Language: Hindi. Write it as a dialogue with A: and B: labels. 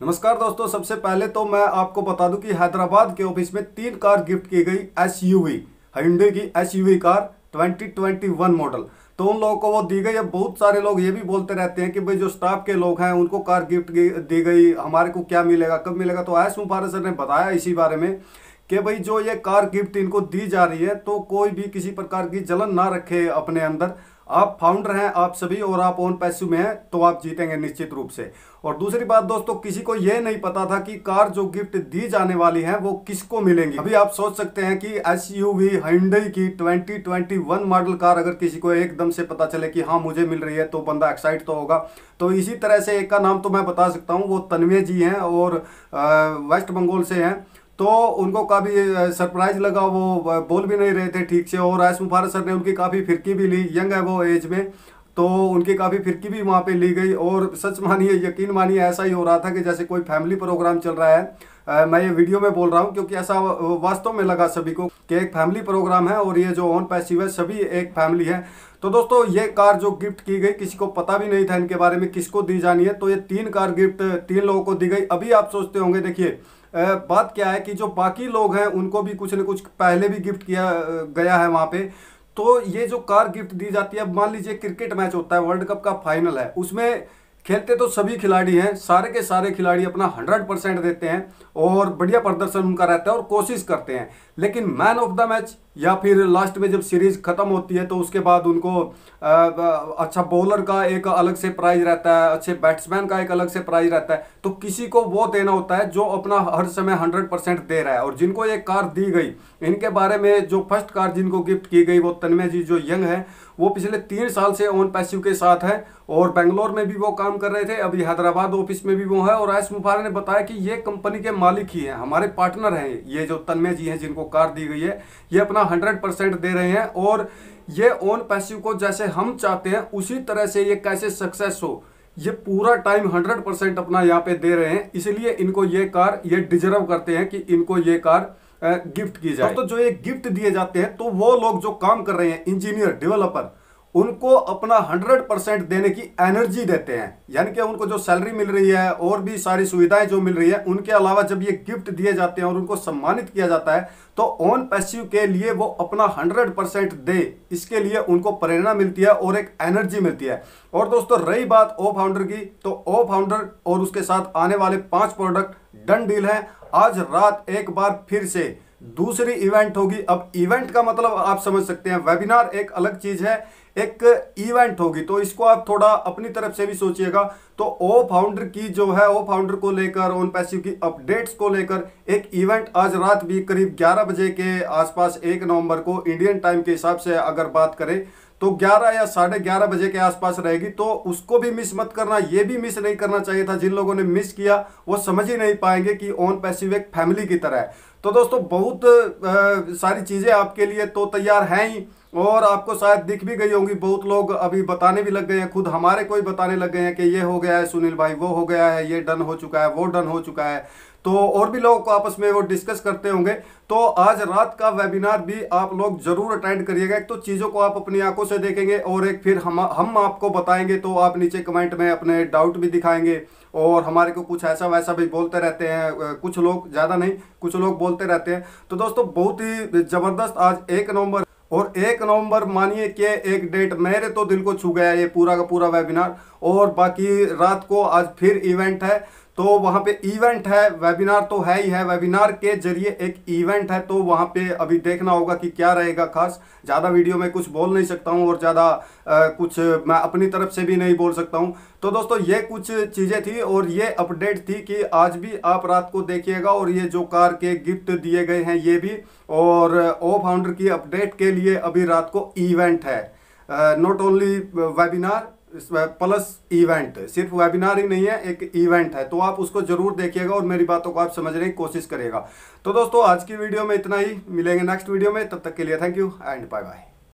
A: नमस्कार दोस्तों, सबसे पहले तो मैं आपको बता दूँ कि हैदराबाद के ऑफ़िस में तीन कार गिफ्ट की गई एस यू की एसयूवी कार 2021 मॉडल। तो उन लोगों को वो दी गई है। बहुत सारे लोग ये भी बोलते रहते हैं कि भाई जो स्टाफ के लोग हैं, उनको कार गिफ्ट दी गई। हमारे को क्या मिलेगा, कब मिलेगा? तो एस मुबारक सर ने बताया इसी बारे में कि भाई जो ये कार गिफ्ट इनको दी जा रही है तो कोई भी किसी प्रकार की जलन ना रखे अपने अंदर। आप फाउंडर हैं, आप सभी और आप ओन पैसे में हैं तो आप जीतेंगे निश्चित रूप से। और दूसरी बात दोस्तों, किसी को यह नहीं पता था कि कार जो गिफ्ट दी जाने वाली है, वो किसको मिलेंगी। अभी आप सोच सकते हैं कि एस यू वी की 2021 मॉडल कार अगर किसी को एकदम से पता चले कि हाँ मुझे मिल रही है तो बंदा एक्साइट तो होगा। तो इसी तरह से एक का नाम तो मैं बता सकता हूँ, वो तनवे जी हैं और वेस्ट बंगाल से हैं। तो उनको काफ़ी सरप्राइज़ लगा वो बोल भी नहीं रहे थे ठीक से और आयस मुफारत सर ने उनकी काफ़ी फिरकी भी ली यंग है वो एज में तो उनकी काफ़ी फिरकी भी वहाँ पे ली गई और सच मानिए यकीन मानिए ऐसा ही हो रहा था कि जैसे कोई फैमिली प्रोग्राम चल रहा है। आ, मैं ये वीडियो में बोल रहा हूँ क्योंकि ऐसा वास्तव में लगा सभी को कि एक फैमिली प्रोग्राम है और ये जो ऑन पैसिव है सभी एक फैमिली है। तो दोस्तों ये कार जो गिफ्ट की गई किसी को पता भी नहीं था इनके बारे में किसको दी जानी है तो ये तीन कार गिफ्ट तीन लोगों को दी गई। अभी आप सोचते होंगे देखिए बात क्या है कि जो बाकी लोग हैं, उनको भी कुछ ना कुछ पहले भी गिफ्ट किया गया है वहाँ पे। तो ये जो कार गिफ्ट दी जाती है मान लीजिए क्रिकेट मैच होता है वर्ल्ड कप का फाइनल है, उसमें खेलते तो सभी खिलाड़ी हैं, सारे के सारे खिलाड़ी अपना हंड्रेड परसेंट देते हैं और बढ़िया प्रदर्शन उनका रहता है और कोशिश करते हैं। लेकिन मैन ऑफ़ द मैच या फिर लास्ट में जब सीरीज़ खत्म होती है तो उसके बाद उनको आ, अच्छा बॉलर का एक अलग से प्राइज रहता है अच्छे बैट्समैन का एक अलग से प्राइज रहता है तो किसी को वो देना होता है जो अपना हर समय हंड्रेड परसेंट दे रहा है। और जिनको ये कार दी गई इनके बारे में जो फ़र्स्ट कार जिनको गिफ्ट की गई वो तन्मय जी जो यंग है वो पिछले तीन साल से ऑन पैसिव के साथ है और बेंगलोर में भी वो काम कर रहे थे अभी हैदराबाद ऑफ़िस में भी वो है और एस मुफार ने बताया कि ये कंपनी के मालिक ही हैं हमारे पार्टनर हैं ये जो तन्मय जी हैं जिनको कार दी गई है। ये अपना हंड्रेड परसेंट दे रहे हैं और ये ऑन पैसिव को जैसे हम चाहते हैं, उसी तरह से ये कैसे सक्सेस हो? ये पूरा टाइम हंड्रेड परसेंट अपना यहाँ पे दे रहे हैं। इसलिए इनको ये कार ये डिजर्व करते हैं कि इनको ये कार गिफ्ट की जाए। तो जो ये गिफ्ट दिए जाते हैं तो वो लोग जो काम कर रहे हैं इंजीनियर डेवलपर उनको अपना 100 परसेंट देने की एनर्जी देते हैं। यानी कि उनको जो सैलरी मिल रही है, और भी सारी सुविधाएँ जो मिल रही है, उनके अलावा जब ये गिफ्ट दिए जाते हैं और उनको सम्मानित किया जाता है तो ऑन पैसिव के लिए वो अपना 100 परसेंट दे, इसके लिए उनको प्रेरणा मिलती है और एक एनर्जी मिलती है। और दोस्तों, रही बात ओ फाउंडर की तो ओ फाउंडर और उसके साथ आने वाले पाँच प्रोडक्ट डन डील है। आज रात एक बार फिर से दूसरी इवेंट होगी। अब इवेंट का मतलब आप समझ सकते हैं, वेबिनार एक अलग चीज़ है। एक इवेंट होगी तो इसको आप थोड़ा अपनी तरफ़ से भी सोचिएगा। तो ओ फाउंडर की जो है ओ फाउंडर को लेकर ओन पैसिव की अपडेट्स को लेकर, एक इवेंट आज रात भी करीब 11 बजे के आसपास एक नवंबर को इंडियन टाइम के हिसाब से अगर बात करें तो 11 या साढ़े ग्यारह बजे के आसपास रहेगी। तो उसको भी मिस मत करना, ये भी मिस नहीं करना चाहिए था। जिन लोगों ने मिस किया, वो समझ ही नहीं पाएँगे कि ओन पैसिव एक फैमिली की तरह है। तो दोस्तों, बहुत सारी चीज़ें आपके लिए तो तैयार हैं ही, और आपको शायद दिख भी गई होंगी। बहुत लोग अभी बताने भी लग गए हैं, खुद हमारे कोई बताने लग गए हैं कि ये हो गया है सुनील भाई, वो हो गया है, ये डन हो चुका है, वो डन हो चुका है। तो और भी लोगों आपस में वो डिस्कस करते होंगे। तो आज रात का वेबिनार भी आप लोग ज़रूर अटेंड करिएगा। एक तो चीज़ों को आप अपनी आँखों से देखेंगे और एक फिर हम हम आपको बताएँगे तो आप नीचे कमेंट में अपने डाउट भी दिखाएँगे और हमारे को कुछ ऐसा वैसा भी बोलते रहते हैं। कुछ लोग, ज़्यादा नहीं, कुछ लोग बोलते रहते हैं। तो दोस्तों, बहुत ही ज़बरदस्त आज एक नवंबर और एक नवंबर मानिए कि एक डेट मेरे तो दिल को छू गया ये पूरा का पूरा वेबिनार और बाकी रात को आज फिर इवेंट है। तो वहाँ पे इवेंट है वेबिनार तो है ही है वेबिनार के ज़रिए एक इवेंट है तो वहाँ पे अभी देखना होगा कि क्या रहेगा खास। ज़्यादा वीडियो में कुछ बोल नहीं सकता हूँ और ज़्यादा कुछ मैं अपनी तरफ़ से भी नहीं बोल सकता हूँ। तो दोस्तों, ये कुछ चीज़ें थी और ये अपडेट थी कि आज भी आप रात को देखिएगा और ये जो कार के गिफ्ट दिए गए हैं, ये भी। और ओ फाउंडर की अपडेट के लिए अभी रात को इवेंट है। Not only webinar plus event सिर्फ़ वेबिनार ही नहीं है, एक इवेंट है। तो आप उसको ज़रूर देखिएगा और मेरी बातों को आप समझने की कोशिश करिएगा। तो दोस्तों, आज की वीडियो में इतना ही। मिलेंगे नेक्स्ट वीडियो में। तब तक के लिए thank you and bye bye